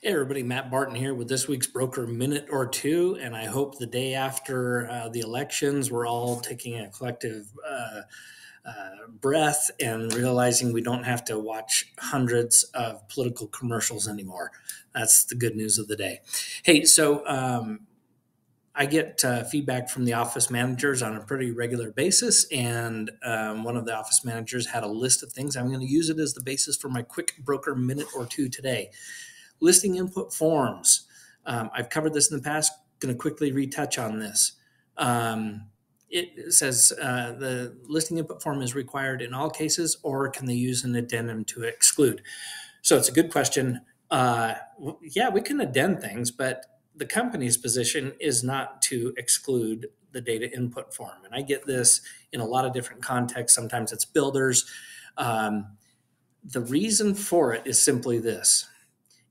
Hey, everybody, Matt Barton here with this week's Broker Minute or Two. And I hope the day after uh, the elections, we're all taking a collective uh, uh, breath and realizing we don't have to watch hundreds of political commercials anymore. That's the good news of the day. Hey, so um, I get uh, feedback from the office managers on a pretty regular basis, and um, one of the office managers had a list of things. I'm going to use it as the basis for my quick broker minute or two today. Listing input forms. Um, I've covered this in the past. Going to quickly retouch on this. Um, it says uh, the listing input form is required in all cases, or can they use an addendum to exclude? So it's a good question. Uh, yeah, we can addend things, but the company's position is not to exclude the data input form. And I get this in a lot of different contexts. Sometimes it's builders. Um, the reason for it is simply this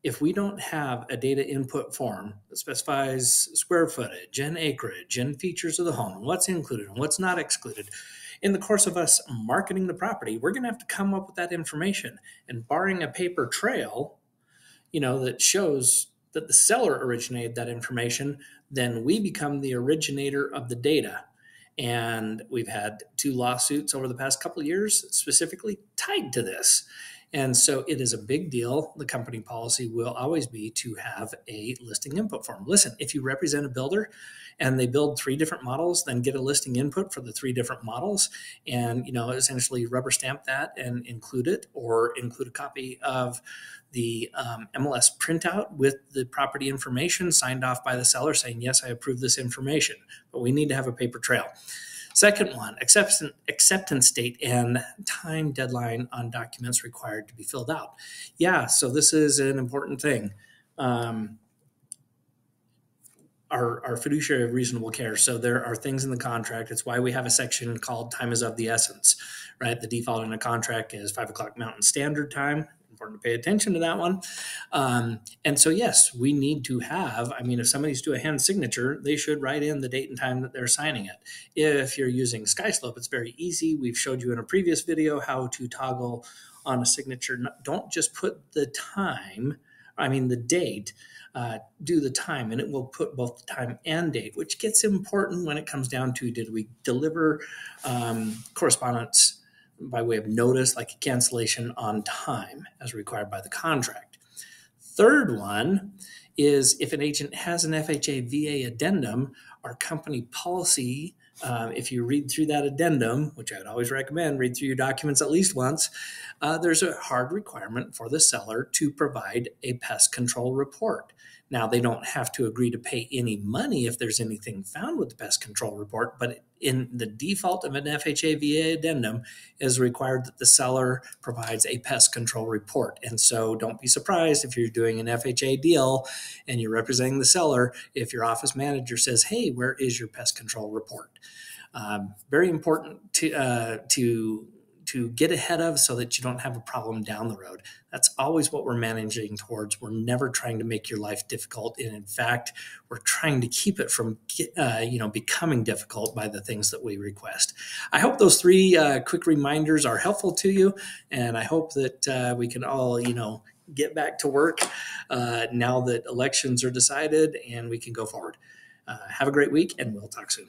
if we don't have a data input form that specifies square footage and acreage and features of the home what's included and what's not excluded, in the course of us marketing the property, we're going to have to come up with that information. And barring a paper trail, you know, that shows that the seller originated that information, then we become the originator of the data. And we've had two lawsuits over the past couple of years specifically tied to this. And so it is a big deal. The company policy will always be to have a listing input form. Listen, if you represent a builder and they build three different models, then get a listing input for the three different models and, you know, essentially rubber stamp that and include it or include a copy of the um, MLS printout with the property information signed off by the seller saying, yes, I approve this information. But we need to have a paper trail. Second one, acceptance, acceptance date and time deadline on documents required to be filled out. Yeah, so this is an important thing. Um, our, our fiduciary of reasonable care. So there are things in the contract. It's why we have a section called time is of the essence, right? The default in a contract is five o'clock Mountain Standard Time important to pay attention to that one. Um, and so, yes, we need to have, I mean, if somebody's do a hand signature, they should write in the date and time that they're signing it. If you're using SkySlope, it's very easy. We've showed you in a previous video how to toggle on a signature. Don't just put the time, I mean, the date. Uh, do the time and it will put both the time and date, which gets important when it comes down to did we deliver um, correspondence by way of notice, like a cancellation on time as required by the contract. Third one is if an agent has an FHA VA addendum, our company policy, uh, if you read through that addendum, which I would always recommend, read through your documents at least once, uh, there's a hard requirement for the seller to provide a pest control report. Now, they don't have to agree to pay any money if there's anything found with the pest control report, but in the default of an FHA VA addendum is required that the seller provides a pest control report. And so don't be surprised if you're doing an FHA deal and you're representing the seller if your office manager says, "Hey, where is your pest control report?" Um, very important to uh, to to get ahead of so that you don't have a problem down the road. That's always what we're managing towards. We're never trying to make your life difficult, and in fact, we're trying to keep it from uh, you know becoming difficult by the things that we request. I hope those three uh, quick reminders are helpful to you, and I hope that uh, we can all you know get back to work uh, now that elections are decided and we can go forward. Uh, have a great week, and we'll talk soon.